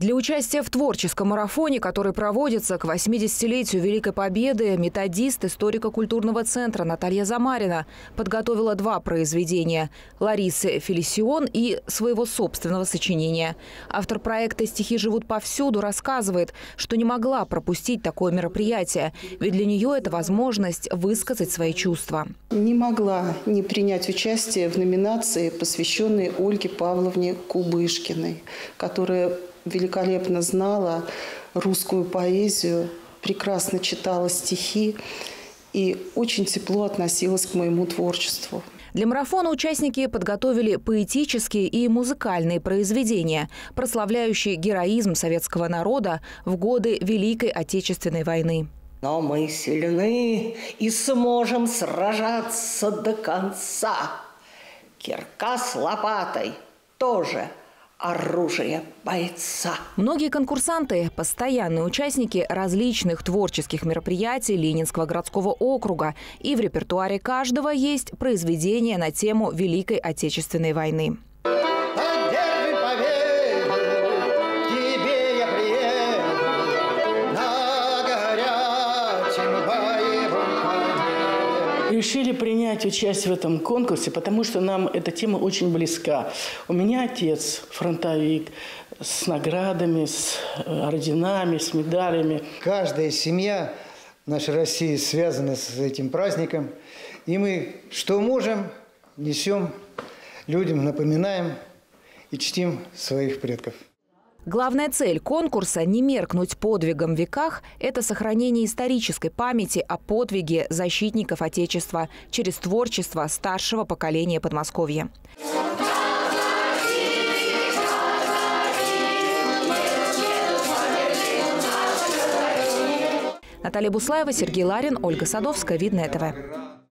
Для участия в творческом марафоне, который проводится к 80-летию Великой Победы, методист историко-культурного центра Наталья Замарина подготовила два произведения – Ларисы Фелисион и своего собственного сочинения. Автор проекта «Стихи живут повсюду» рассказывает, что не могла пропустить такое мероприятие, ведь для нее это возможность высказать свои чувства. Не могла не принять участие в номинации, посвященной Ольге Павловне Кубышкиной, которая великолепно знала русскую поэзию, прекрасно читала стихи и очень тепло относилась к моему творчеству. Для марафона участники подготовили поэтические и музыкальные произведения, прославляющие героизм советского народа в годы Великой Отечественной войны. Но мы сильны и сможем сражаться до конца. Кирка с лопатой тоже – оружие бойца. Многие конкурсанты – постоянные участники различных творческих мероприятий Ленинского городского округа. И в репертуаре каждого есть произведение на тему Великой Отечественной войны. Решили принять участие в этом конкурсе, потому что нам эта тема очень близка. У меня отец фронтовик с наградами, с э, орденами, с медалями. Каждая семья нашей России связана с этим праздником. И мы что можем, несем людям, напоминаем и чтим своих предков. Главная цель конкурса – не меркнуть подвигом в веках – это сохранение исторической памяти о подвиге защитников Отечества через творчество старшего поколения Подмосковья. Наталья Буслаева, Сергей Ларин, Ольга Садовская, Видное ТВ.